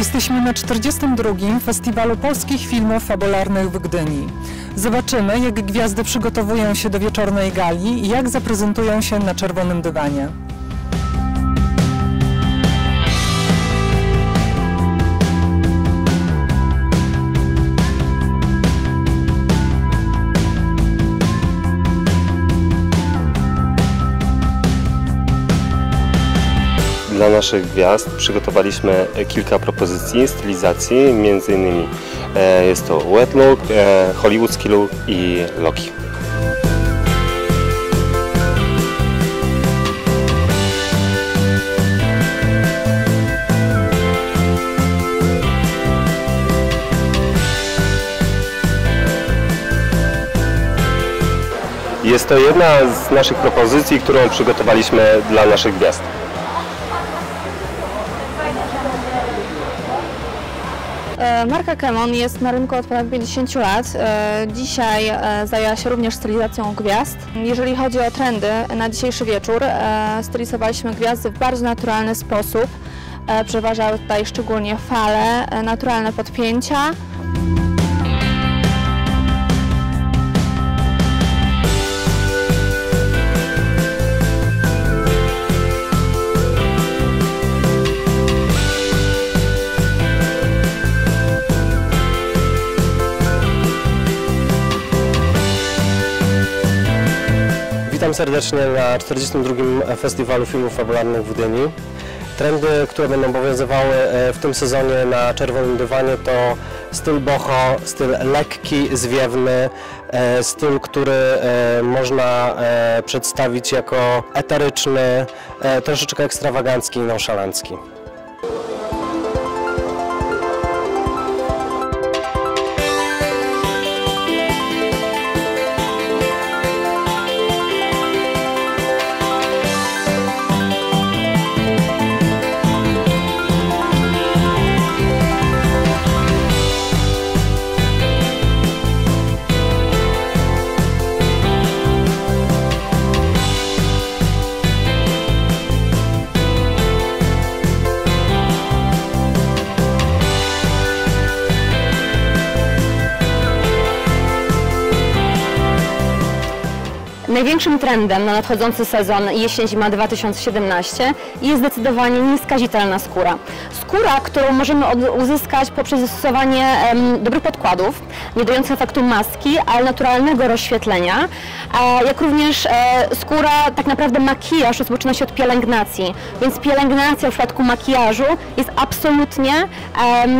Jesteśmy na 42. Festiwalu Polskich Filmów Fabularnych w Gdyni. Zobaczymy, jak gwiazdy przygotowują się do wieczornej gali i jak zaprezentują się na czerwonym dywanie. Dla naszych gwiazd przygotowaliśmy kilka propozycji stylizacji, innymi e, jest to wet look, e, hollywoodzki look i Loki. Jest to jedna z naszych propozycji, którą przygotowaliśmy dla naszych gwiazd. Marka Kemon jest na rynku od ponad 50 lat. E, Dzisiaj e, zajęła się również stylizacją gwiazd. Jeżeli chodzi o trendy na dzisiejszy wieczór, e, stylizowaliśmy gwiazdy w bardzo naturalny sposób. E, Przeważały tutaj szczególnie fale, e, naturalne podpięcia. Witam serdecznie na 42. Festiwalu Filmów Fabularnych w Gdyni. Trendy, które będą obowiązywały e, w tym sezonie na czerwonym dywanie to styl boho, styl lekki, zwiewny, e, styl, który e, można przedstawić jako eteryczny, troszeczkę ekstrawagancki i nonszalancki. Największym trendem na nadchodzący sezon jesień-zima 2017 jest zdecydowanie nieskazitelna skóra. Skóra, którą możemy uzyskać poprzez zastosowanie dobrych podkładów, nie dających efektu maski, ale naturalnego rozświetlenia, a jak również e, skóra, tak naprawdę makijaż rozpoczyna się od pielęgnacji, więc pielęgnacja w przypadku makijażu jest absolutnie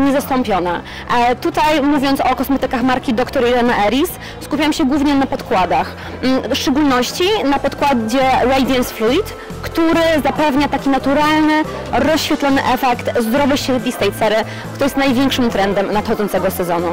niezastąpiona. E, tutaj mówiąc o kosmetykach marki Dr. Irene Eris, skupiam się głównie na podkładach. Mm, szczególności na podkładzie Radiance Fluid, który zapewnia taki naturalny, rozświetlony efekt zdrowej, świetlistej cery, który jest największym trendem nadchodzącego sezonu.